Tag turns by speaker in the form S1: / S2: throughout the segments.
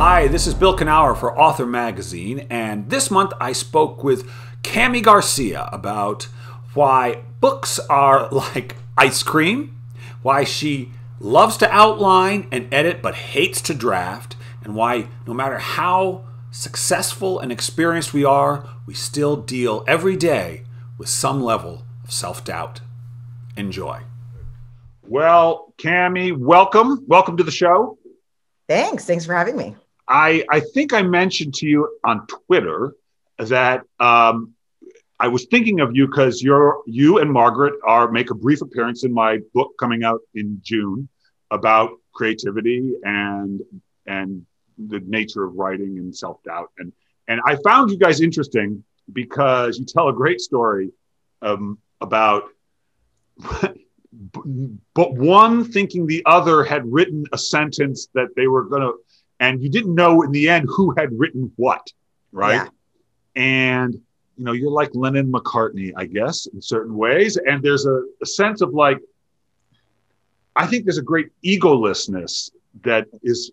S1: Hi, this is Bill Kenower for Author Magazine, and this month I spoke with Kami Garcia about why books are like ice cream, why she loves to outline and edit but hates to draft, and why no matter how successful and experienced we are, we still deal every day with some level of self doubt. Enjoy. Well, Kami, welcome. Welcome to the show.
S2: Thanks. Thanks for having me.
S1: I, I think I mentioned to you on Twitter that um, I was thinking of you because you're you and Margaret are make a brief appearance in my book coming out in June about creativity and and the nature of writing and self doubt and and I found you guys interesting because you tell a great story um, about but one thinking the other had written a sentence that they were going to and you didn't know in the end who had written what, right? Yeah. And you know, you're like Lennon McCartney, I guess, in certain ways. And there's a, a sense of like, I think there's a great egolessness that is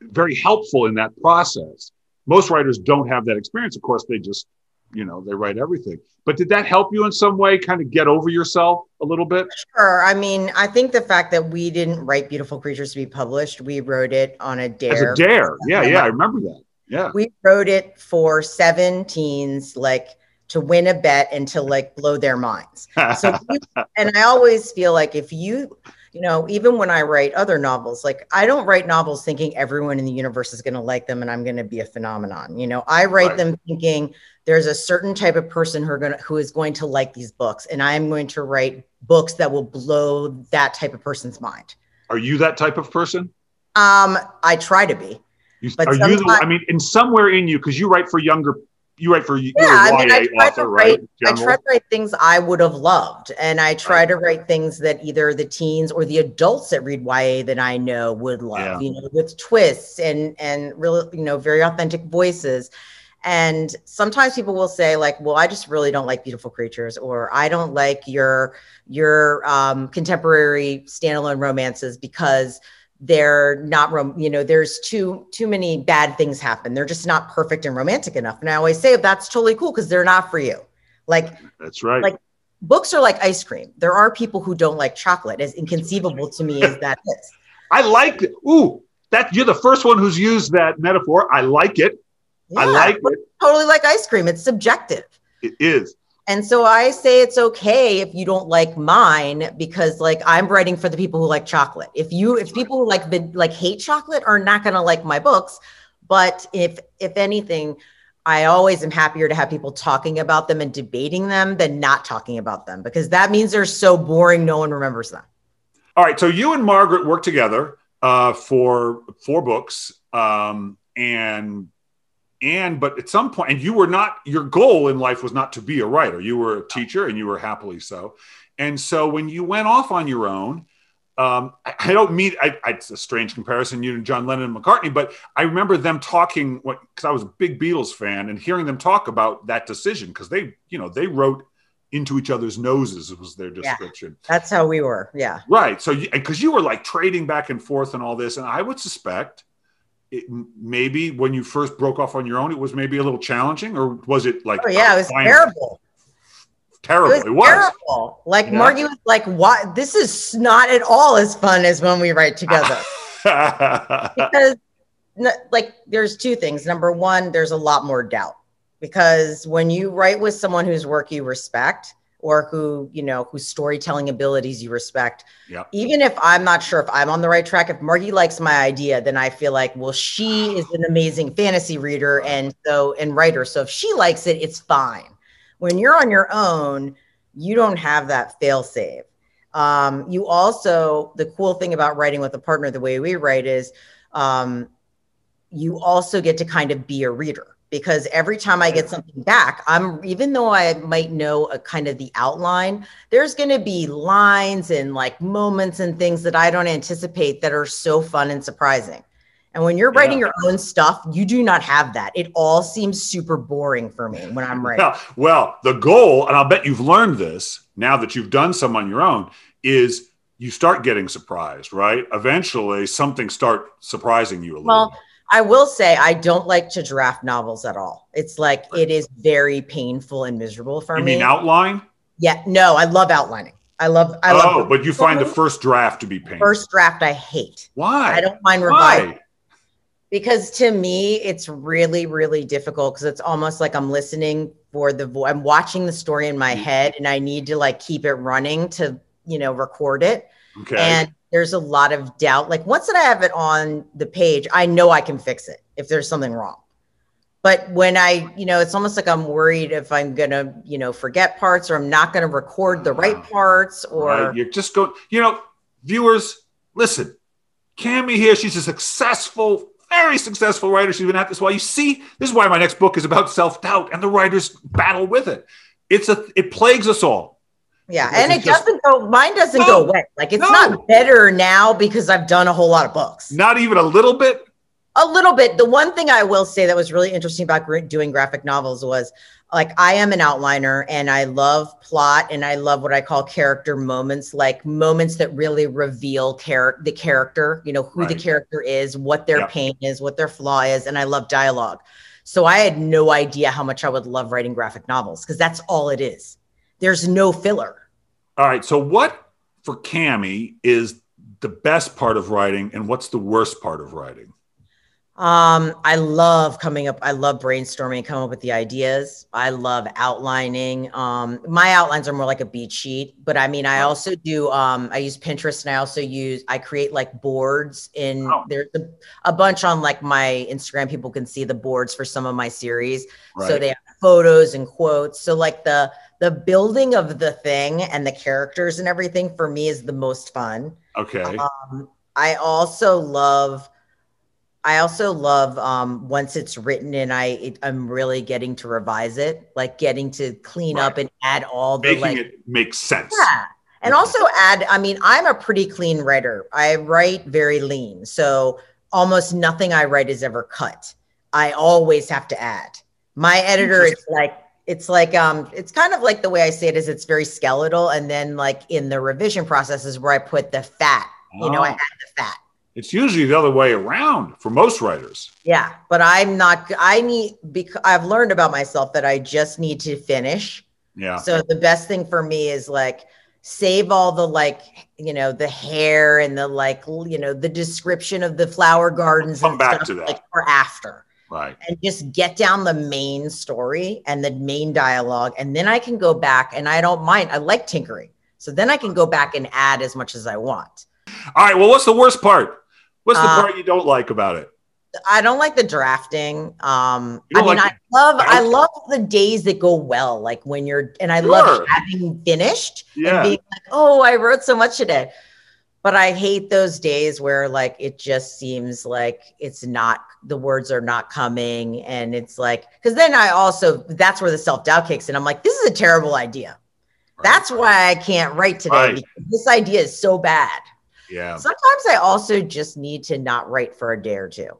S1: very helpful in that process. Most writers don't have that experience. Of course, they just, you know, they write everything. But did that help you in some way kind of get over yourself a little bit?
S2: Sure. I mean, I think the fact that we didn't write Beautiful Creatures to be published, we wrote it on a dare.
S1: As a dare. Yeah, yeah, I remember that. Yeah.
S2: We wrote it for seven teens, like to win a bet and to like blow their minds. So, and I always feel like if you, you know, even when I write other novels, like I don't write novels thinking everyone in the universe is going to like them and I'm going to be a phenomenon. You know, I write right. them thinking there's a certain type of person who are going to, who is going to like these books, and I'm going to write books that will blow that type of person's mind.
S1: Are you that type of person?
S2: Um, I try to be.
S1: You, but are you? The, I mean, in somewhere in you, because you write for younger you write for yeah.
S2: I mean, I try author, to write. Right? I try to write things I would have loved, and I try right. to write things that either the teens or the adults that read YA that I know would love. Yeah. You know, with twists and and really, you know, very authentic voices. And sometimes people will say, like, "Well, I just really don't like beautiful creatures," or "I don't like your your um, contemporary standalone romances because." They're not rom- you know there's too too many bad things happen. They're just not perfect and romantic enough. And i always say that's totally cool because they're not for you. Like
S1: that's right.
S2: like books are like ice cream. There are people who don't like chocolate as inconceivable to me as that is.
S1: I like it. Ooh that you're the first one who's used that metaphor. I like it. Yeah, i like it.
S2: Totally like ice cream. It's subjective.
S1: It is
S2: and so I say it's okay if you don't like mine because like I'm writing for the people who like chocolate. If you if people who like the like hate chocolate are not going to like my books, but if if anything I always am happier to have people talking about them and debating them than not talking about them because that means they're so boring no one remembers them.
S1: All right, so you and Margaret worked together uh, for four books um, and and but at some point and you were not your goal in life was not to be a writer. You were a teacher and you were happily so. And so when you went off on your own um, I, I, don't mean I, I, it's a strange comparison you and john lennon and mccartney but i remember them talking what because i was a big beatles fan and hearing them talk about that decision because they you know they wrote into each other's noses was their description.
S2: Yeah, that's how we were. Yeah.
S1: Right. So because you, you were like trading back and forth and all this and i would suspect it, maybe when you first broke off on your own, it was maybe a little challenging, or was it like?
S2: Oh yeah, it was terrible.
S1: Terrible. It was, it was. terrible.
S2: Like yeah. Margie was like, "What? This is not at all as fun as when we write together." because, like, there's two things. Number one, there's a lot more doubt because when you write with someone whose work you respect, or who you know whose storytelling abilities you respect. Yep. even if i'm not sure if i'm on the right track if margie likes my idea then i feel like well she is an amazing fantasy reader and so and writer. So if she likes it it's fine. When you're on your own you don't have that fail save um, you also the cool thing about writing with a partner the way we write is um, you also get to kind of be a reader because every time I get something back, I'm even though I might know a kind of the outline, there's going to be lines and like moments and things that I don't anticipate that are so fun and surprising. And when you're writing yeah. your own stuff, you do not have that. It all seems super boring for me when I'm writing.
S1: Yeah. Well, the goal, and I'll bet you've learned this now that you've done some on your own, is you start getting surprised, right? Eventually, something start surprising you a little.
S2: Well, I will say I don't like to draft novels at all. It's like it is very painful and miserable for
S1: you
S2: me.
S1: You mean outline?
S2: Yeah, no, I love outlining. I love. I
S1: oh,
S2: love
S1: but you find the first draft to be painful.
S2: first draft I hate.
S1: Why?
S2: I don't mind revising
S1: Why?
S2: because to me it's really really difficult because it's almost like I'm listening for the vo- I'm watching the story in my
S1: Mm-hmm.
S2: head and I need to like keep it running to you know record it.
S1: Okay.
S2: And there's a lot of doubt. Like once that I have it on the page, I know I can fix it if there's something wrong. But when I, you know, it's almost like I'm worried if I'm gonna, you know, forget parts or I'm not gonna record the right ah, parts or
S1: right. You're just going, you know, viewers, listen, Kami here, she's a successful, very successful writer. She's been at this while. You see, this is why my next book is about self-doubt and the writer's battle with it. It's a it plagues us all.
S2: Yeah, and it
S1: just-
S2: doesn't go mine doesn't
S1: No,
S2: go away. Like it's
S1: no.
S2: not better now because I've done a whole lot of books.
S1: Not even a little bit.
S2: a little bit. The one thing I will say that was really interesting about gra- doing graphic novels was like I am an outliner and I love plot and I love what I call character moments, like moments that really reveal char- the character, you know, who the character is, what their
S1: Yep.
S2: pain is, what their flaw is, and I love dialogue. So I had no idea how much I would love writing graphic novels because that's all it is. There's no filler.
S1: All right. So what for Kami is the best part of writing and what's the worst part of writing?
S2: Um, I love coming up. I love brainstorming, coming up with the ideas. I love outlining. Um, my outlines are more like a beat sheet, but I mean, I also do. Um, I use Pinterest, and I also use. I create like boards. In
S1: Oh.
S2: there's a, a bunch on like my Instagram. People can see the boards for some of my series. So they have photos and quotes. So like the the building of the thing and the characters and everything for me is the most fun.
S1: Okay.
S2: Um, I also love. I also love um, once it's written and I it, I'm really getting to revise it, like getting to clean
S1: Right.
S2: up and add all the
S1: Making
S2: like
S1: it makes sense.
S2: yeah. And
S1: Okay.
S2: also add, I mean, I'm a pretty clean writer. I write very lean. So almost nothing I write is ever cut. I always have to add. My editor, is like, it's like um it's kind of like the way I say it is it's very skeletal. And then like in the revision process is where I put the fat. You know, I
S1: Oh.
S2: add the fat.
S1: It's usually the other way around for most writers.
S2: Yeah. But I'm not I need because I've learned about myself that I just need to finish.
S1: Yeah.
S2: So the best thing for me is like save all the like you know the hair and the like you know the description of the flower gardens
S1: Come
S2: and
S1: back
S2: stuff,
S1: to that.
S2: like for after
S1: Right.
S2: and just get down the main story and the main dialogue and then I can go back and I don't mind I like tinkering so then I can go back and add as much as I want.
S1: All right. Well, what's the worst part? What's the
S2: Uh,
S1: part you don't like about it?
S2: I don't like the drafting. Um, I mean,
S1: like
S2: I love I love the days that go well, like when you're and I
S1: Sure.
S2: love having finished
S1: Yeah.
S2: and being like, oh, I wrote so much today. But I hate those days where like it just seems like it's not the words are not coming, and it's like because then I also that's where the self doubt kicks in. I'm like, this is a terrible idea. That's why I can't write today
S1: Right.
S2: this idea is so bad.
S1: Yeah.
S2: Sometimes I also just need to not write for a day or two.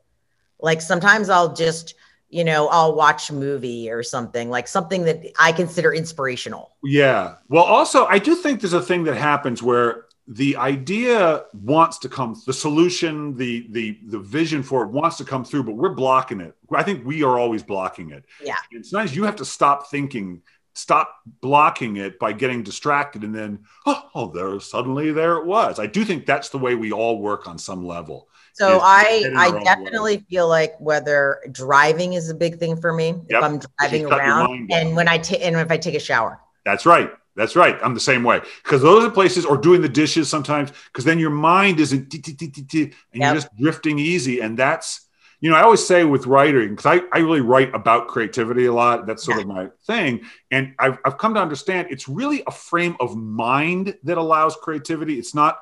S2: Like sometimes I'll just, you know, I'll watch a movie or something, like something that I consider inspirational.
S1: Yeah. Well, also, I do think there's a thing that happens where the idea wants to come, the solution, the the the vision for it wants to come through, but we're blocking it. I think we are always blocking it.
S2: Yeah.
S1: And sometimes you have to stop thinking, stop blocking it by getting distracted, and then oh, oh, there suddenly there it was. I do think that's the way we all work on some level.
S2: So I I definitely feel like whether driving is a big thing for me
S1: Yep.
S2: if I'm driving around and when I take and if I take a shower.
S1: That's right. That's right. I'm the same way because those are places or doing the dishes sometimes because then your mind isn't and
S2: Yep.
S1: you're just drifting easy. And that's, you know, I always say with writing, because I, I really write about creativity a lot. That's sort of my thing. And I've, I've come to understand it's really a frame of mind that allows creativity. It's not,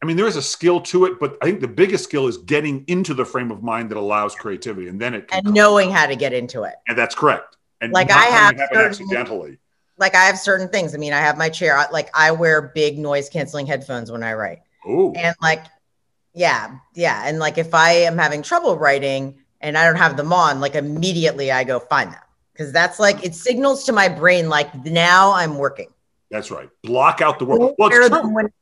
S1: I mean, there is a skill to it, but I think the biggest skill is getting into the frame of mind that allows creativity. And then it
S2: And knowing how to get into it.
S1: And that's correct. And
S2: Like I have certain-
S1: accidentally.
S2: Like I have certain things. I mean, I have my chair. I- Like I wear big noise canceling headphones when I write.
S1: Oh,
S2: and like yeah yeah and like if i am having trouble writing and i don't have them on like immediately i go find them because that's like it signals to my brain like now i'm working
S1: that's right. Block out the world. Well,
S2: Wear
S1: it's
S2: them
S1: true.
S2: when-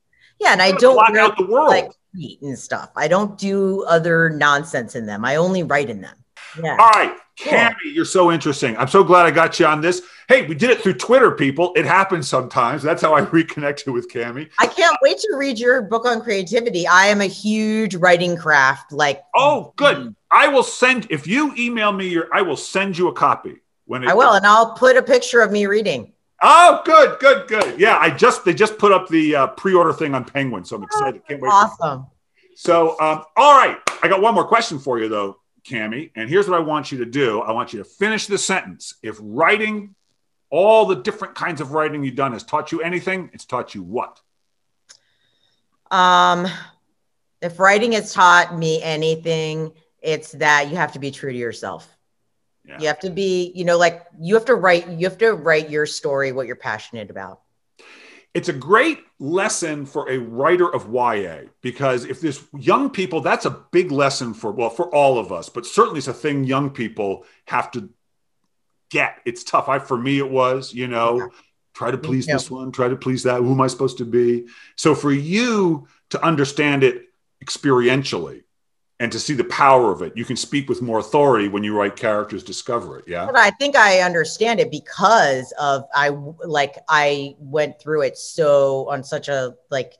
S2: yeah and i don't
S1: block out the world.
S2: like tweet and stuff. I don't do other nonsense in them. I only write in them.
S1: Yeah. All right. Kami, you're so interesting. I'm so glad I got you on this. Hey, we did it through Twitter, people. It happens sometimes. That's how I reconnected with Kami.
S2: I can't wait to read your book on creativity. I am a huge writing craft. Like,
S1: oh, good. I will send if you email me your. I will send you a copy
S2: when it, I will, and I'll put a picture of me reading.
S1: Oh, good, good, good. Yeah, I just they just put up the uh, pre-order thing on Penguin, so I'm excited. Can't wait.
S2: Awesome.
S1: So, um, all right, I got one more question for you though, Kami, and here's what I want you to do. I want you to finish the sentence. If writing, all the different kinds of writing you've done has taught you anything, it's taught you what?
S2: Um, if writing has taught me anything, it's that you have to be true to yourself. Yeah. You have to be, you know, like you have to write, you have to write your story, what you're passionate about.
S1: It's a great lesson for a writer of YA because if there's young people, that's a big lesson for, well, for all of us, but certainly it's a thing young people have to get. It's tough. I, for me, it was, you know, yeah. try to please yeah. this one, try to please that. Who am I supposed to be? So for you to understand it experientially, and to see the power of it. You can speak with more authority when you write characters discover it. Yeah.
S2: But I think I understand it because of I like I went through it so on such a like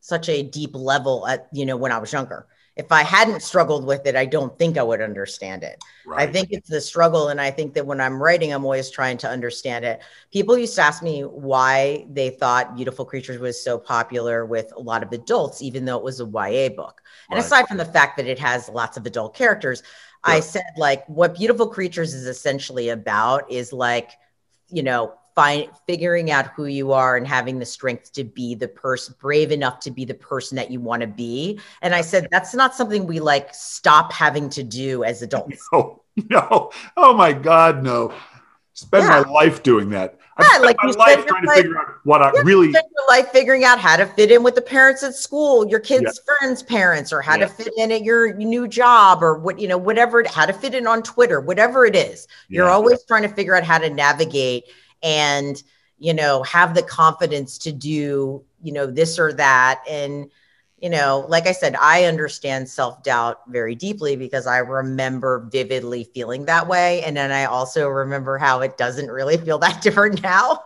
S2: such a deep level at you know when I was younger. If I hadn't struggled with it, I don't think I would understand it. Right. I think it's the struggle. And I think that when I'm writing, I'm always trying to understand it. People used to ask me why they thought Beautiful Creatures was so popular with a lot of adults, even though it was a YA book. And right. aside from the fact that it has lots of adult characters. I said, like, what Beautiful Creatures is essentially about is like, you know, find figuring out who you are and having the strength to be the person brave enough to be the person that you want to be and i said that's not something we like stop having to do as adults
S1: no no oh my god no spend yeah. my life doing that
S2: yeah, like you life trying to figure out
S1: what I really spend
S2: your life figuring out how to fit in with the parents at school, your kids' yeah. friends' parents, or how yeah. to fit in at your new job, or what you know, whatever, how to fit in on Twitter, whatever it is. You're always trying to figure out how to navigate and you know have the confidence to do you know this or that. And you know like i said i understand self-doubt very deeply because i remember vividly feeling that way. And then i also remember how it doesn't really feel that different now